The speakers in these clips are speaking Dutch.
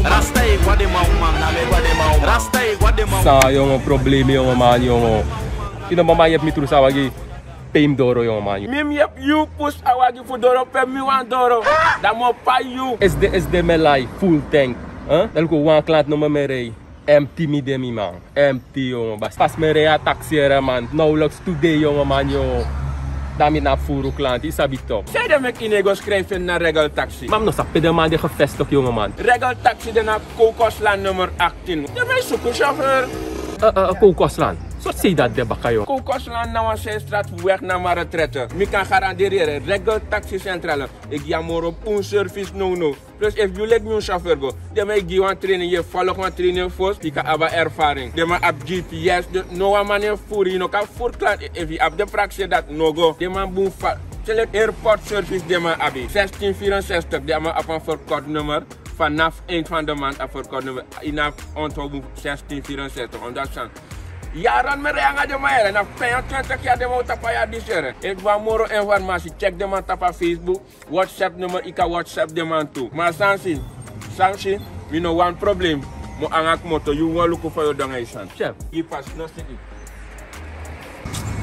Rasta igual de mau man, na me igual de mau man. Rasta igual de mau. Sa jongen, problemen jongen man jongen. Kina mama je hebt me terug wagi pim doro jongen man. Mim yep you push awagi fu doro pe mi wan doro. Da mo pa you. SD SD me lai full tank. Huh? Dan ko wan klant no me rei. Empty mi de mi man. Empty jongen. Bas pas me rei a taxi era man. Nauwelijks today jongen man jongen. Dami na furu klant, isabi toch. Zij de mek inego schrijven naar Regal Taxi. Mam no sappe de man de gevestigd jongen man. Regal Taxi de na Kokosland nummer 18. Je bent zoeken chauffeur. Uh, uh, Kokosland. Zo zie dat de bakayo. Kokosland nou een straat weg naar mijn retraite. Ik kan garanderen, Regal Taxi Centrale. Ik ga maar op een service no no. Plus if you let me chauffeur go, dan mij give een training, je volg een training first, ik heb ervaring. Dan mij op GPS, de no man voor je, no kan voor klant. If je op de praxis dat no go, dan man boem vat. Select airport service, dan mij abi. 1664, dan mij op een verkort nummer. Vanaf eind van de maand op verkort nummer. Inaf onthouden 1664, understand? yaran mere anga de mayere na pen tata kia de mota pa ya disere e va moro e informasi check de man tapa facebook whatsapp number ika whatsapp de man tu. Ma sansin sansin mi no one problem. Mo angak moto you want look for your donation chef. You pass no city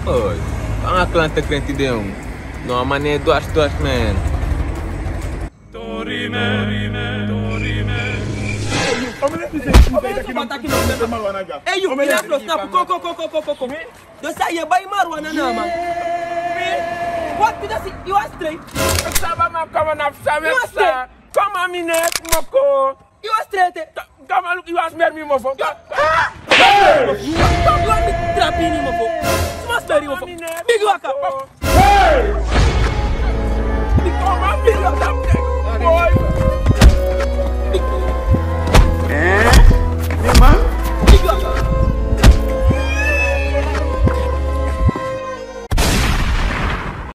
oh angak lante de deum no amane duas duas man Torime, Torime. eyo ina Come on, come on, come on, come on, come on, come on! bai marwa na na ma what because you are straight come on, come on, come on, come on, come on, you are straight on, look you are smear me mofo don't want me trapping me mofo small story mofo big waka hey big waka